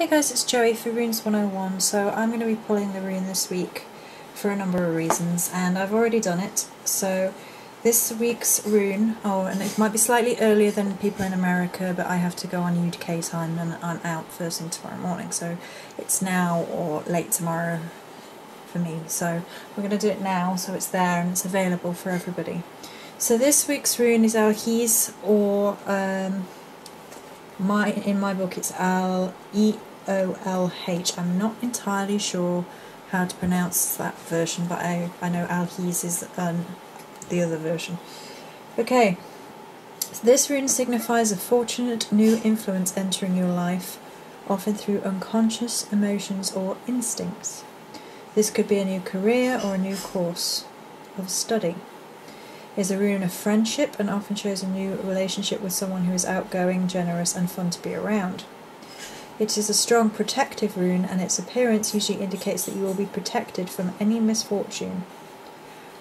Hey guys, it's Joey for Runes 101. So I'm going to be pulling the rune this week for a number of reasons, and I've already done it. So this week's rune, oh, and it might be slightly earlier than people in America, but I have to go on UK time and I'm out first thing tomorrow morning, so it's now or late tomorrow for me. So we're going to do it now, so it's there and it's available for everybody. So this week's rune is Algiz, or um, my in my book it's Al E O L H. I'm not entirely sure how to pronounce that version, but I, I know Algiz is um, the other version. Okay, so this rune signifies a fortunate new influence entering your life, often through unconscious emotions or instincts. This could be a new career or a new course of study. Is a rune of friendship and often shows a new relationship with someone who is outgoing, generous, and fun to be around. It is a strong protective rune, and its appearance usually indicates that you will be protected from any misfortune.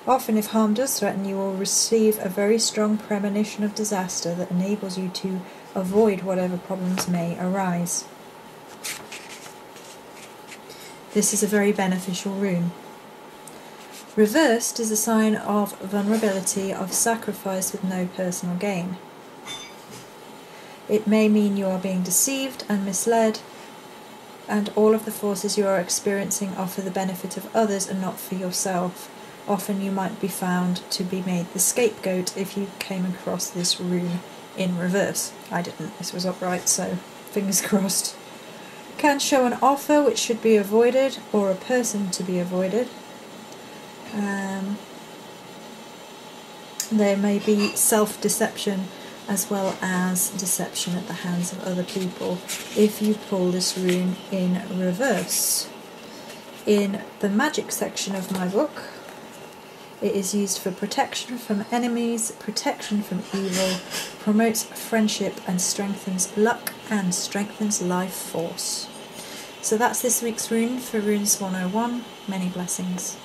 Often, if harm does threaten, you will receive a very strong premonition of disaster that enables you to avoid whatever problems may arise. This is a very beneficial rune. Reversed is a sign of vulnerability, of sacrifice with no personal gain. It may mean you are being deceived and misled, and all of the forces you are experiencing are for the benefit of others and not for yourself. Often you might be found to be made the scapegoat if you came across this rune in reverse. I didn't, this was upright, so fingers crossed. Can show an offer which should be avoided or a person to be avoided. Um, there may be self deception as well as deception at the hands of other people if you pull this rune in reverse. In the magic section of my book, it is used for protection from enemies, protection from evil, promotes friendship and strengthens luck and strengthens life force. So that's this week's rune for Runes 101. Many blessings.